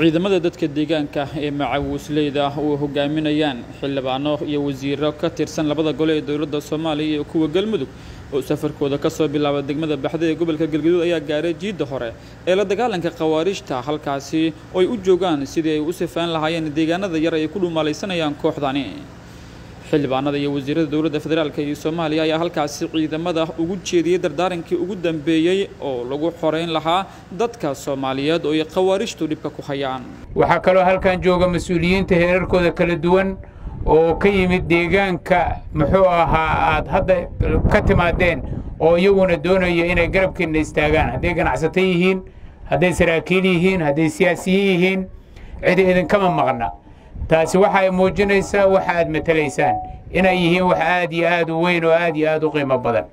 ciidamada dadka deegaanka ee macawisleyda uu hogaaminayaan xildhibaano iyo wasiiro ka tirsan labada gole ee dowladda soomaaliya iyo kuwa galmudug oo safarkooda ka soo bilaaba degmada baxda ee gobolka galgaduud ayaa gaaray jiidda hore ee la dagaalanka khawaarijta halkaasi oo ay u joogaan sidii ay u sifaan lahaayeen deegaanada yar ay ku dhumaalaysanayaan kooxdani xildhibaanada iyo wasiirada dowladda federaalk iyo soomaaliya ayaa halkaasi ciidamada ugu jeediyey dardaarankii ugu dambeeyey oo lagu xoreyn lahaa dadka soomaaliyeed oo ay khawaarijtu dhibka ku hayaan. Waxaa kaloo halkan jooga mas'uuliyiinta heerarkooda kala duwan oo ka yimid deegaanka muxuu ahaa aad hadda ka timaadeen oo iyaguna doonaya inay garabkeenna istaagaan. Hadday ganacsato yihiin hadday saraakiil yihiin hadday siyaasiyiin yihiin cidi idinkama maqna taasi waxa ay muujinaysaa waxa aad matalaysaan. Inay yihiin wax aad iyo aad u weyn oo aad iyo aad u qiimo badan.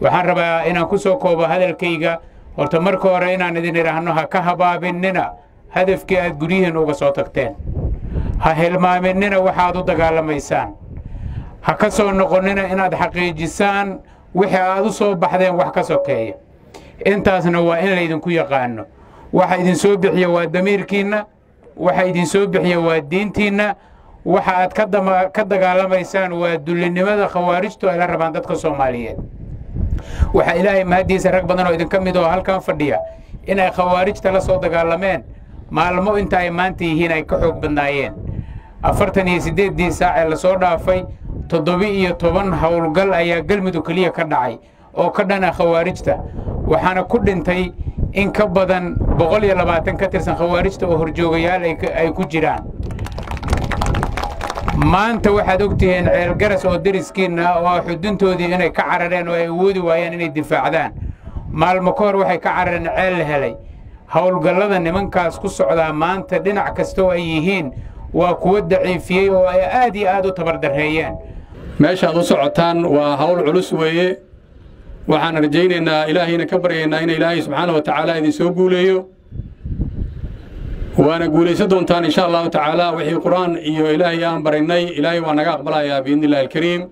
Waxaan rabaa inaan ku soo koobo hadalkayga. Horta marka hore inaan idin idhaahno ha ka habaabinnina hadafkii aad guryihiinna uga soo tagteen. Ha hilmaaminina waxaad u dagaalamaysaan. Ha ka soo noqonnina inaad xaqiijisaan wixii aad u soo baxdeen wax ka sokeeya. Intaasna waa in laydinku yaqaanno waxa idin soo bixiya waa damiirkiinna waxa idin soo bixiya waa diintiinna. Waxa aad ka dagaalamaysaan waa dullinimada khawaarijtu ay la rabaan dadka soomaaliyeed. Waxaa ilaahay mahaddiisa rag badan oo idinka mid oo halkan fadhiya inay khawaarijta la soo dagaalameen maalmo inta ay maanta yihiin ay ka xoog badnaayeen. Afartan iyo siddeeddii saac ee la soo dhaafay toddobi-iyo toban howlgal ayaa galmudug keliya ka dhacay oo ka dhana khawaarijta. Waxaana ku dhintay in ka badan boqol iyo labaatan ka tirsan khawaarijta oo horjoogayaal ay ku jiraan. Maanta waxaad ogtihiin ceelgaras oo deriskiinna oo xuduntoodii inay ka carareen oo ay awoodi waayeen inay difaacdaan. Maalmo ka hor waxay ka carareen ceel la helay. Howlgallada nimankaas ku socdaa maanta dhinac kasta oo ay yihiin waa kuwo daciifiyey oo ay aad iyo aad u tabardarreeyeen. Meeshaad u socotaan waa hawl culus weeye waxaan rajaynaynaa ilaahayna ka baryaynaa in ilaahay subxaana wa tacaala idin soo guuleeyo. Waana guulaysan doontaan insha allahu tacaala wixii qur'aan iyo ilaahay aan barinnay. Ilaahay waa naga aqbalayaa biidni illahi alkariim.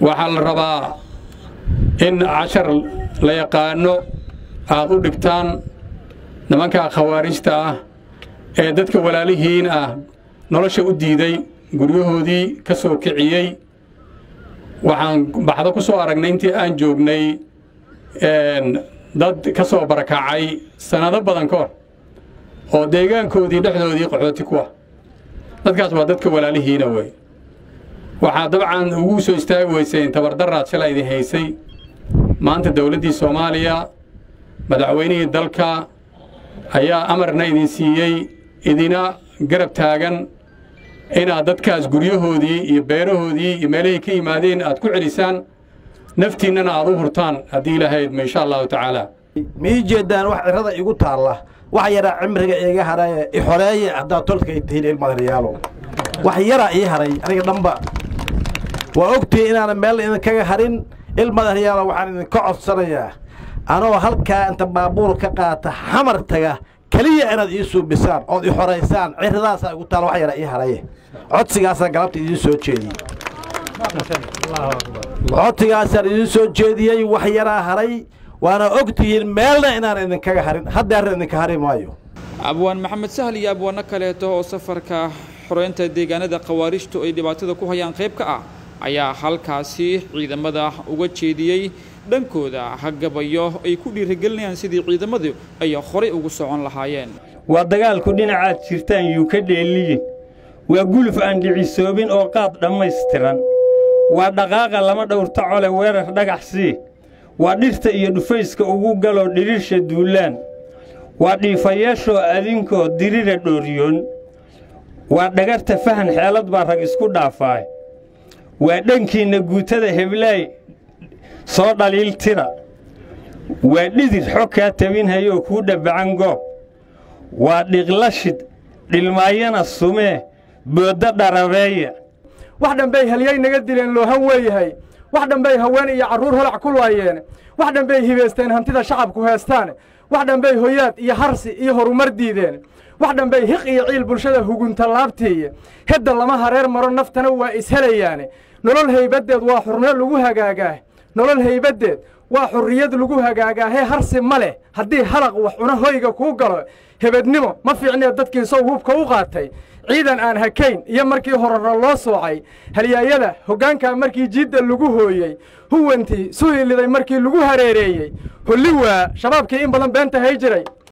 Waxaa la rabaa in cashar la yaqaano aad u dhigtaan nimankaa khawaarijta ah ee dadka walaalihiin ah nolosha u diiday guryahoodii ka soo kiciyey waxaan baxdo ku soo aragnay intii aan joognay dad ka soo barakacay sannado badan ka hor oo deegaankoodii dhexdoodii qaxooti ku ah. Dadkaas waa dadka walaalihiina wey waxaa dabcan ugu soo istaagi weyseen tabardaraad shalay idin haysay. Maanta dowladdii soomaaliya madaxweynihii dalka ayaa amarna idin siiyey idina garab taagan inaad dadkaas guryahoodii iyo beerahoodii iyo meelahay ka yimaadeen aad ku celisaan naftiinnana aad u hurtaan haddii ilahaydma insha allahu tacaala. Mii jeeddaan wax cirrada igu taalla? Wax yaraa cimriga iiga hadhaye ixoleeye haddaad tolkay tihiin ilmadariyaalo wax yaraa ii hadhay aniga dhanba waa ogtihi inaanan meel idinkaga hadhin ilmadariyaalo waxaan idinka codsanayaa. Anoo halkaa inta baabuur ka qaata xamar taga keliya inaad ii suubisaan ood i xoraysaan cirradaasaa igu taalla wax yaraa ii hadhaye codsigaasaan galabta idiin soo jeediyey. Codsigaasaan idiin soo jeediyey wax yaraa hadhay waana og tihiin meelna inaan idinkaga harin haddeerna idinka hari maayo abwaan maxamed sahal iyo abwaano kaleeto oo safarka xoreynta deegaanada khawaarijtu ay dhibaatada ku hayaan qayb ka ah ayaa halkaasi ciidamada uga jeediyey dhankooda hagabayo ay ku dhiirigelinayaan sidii ciidamadu ay horay ugu socon lahaayeen. Waa dagaalku dhinacaad jirtaan yuu ka dheeliyin waa guluf aan dhicisoobin oo qaad dhammaystiran. Waa dhaqaaqa lama dhowrta cole weerar dhagax sii. Waa dhirta iyo dhufayska ugu galoo dhiriirsha duullaan waa dhiifayeeshoo adinkoo dirira dhooryoon waa dhagarta fahan xeelad baa rag isku dhaafaay waa dhankiinna guutada heblaay soo dhaliil tira. Waa dhidir xog kaa tabinhayoo kuu dhabbacan goob. Waa dhiqlashid dhilmaayana sumee boodda dharabeeya. Wax dhambay halyay naga dileen loohan weeyahay. Wax dhambay haween iyo carruur holac ku laayeen. Wax dhambay hibaysteen hantida shacabku heestaan wax dhambay hoyaad iyo harsi iyo horumar diideen. Wax dhambay hiq iyo ciil bulshada hugunta laabtiiya hedda lama hareer maro naftana waa ishelayaane nolol haybaddeed waa xurno lagu hagaagaa nolol haybaddeed. Waa xurriyad lagu hagaagaahee harsi ma leh. Haddii halaq wax cuna hoyga kuu galo hebednimo ma fiicnee dadkii sow hubka u qaatay. Ciidan aan hakayn iyo markii horera loo soocay halyaayada hoggaankaa markii jiidda lagu hooyey huwantii suhiliday markii lagu hareereeyey holli waa shabaabkii in badan beenta hay jiray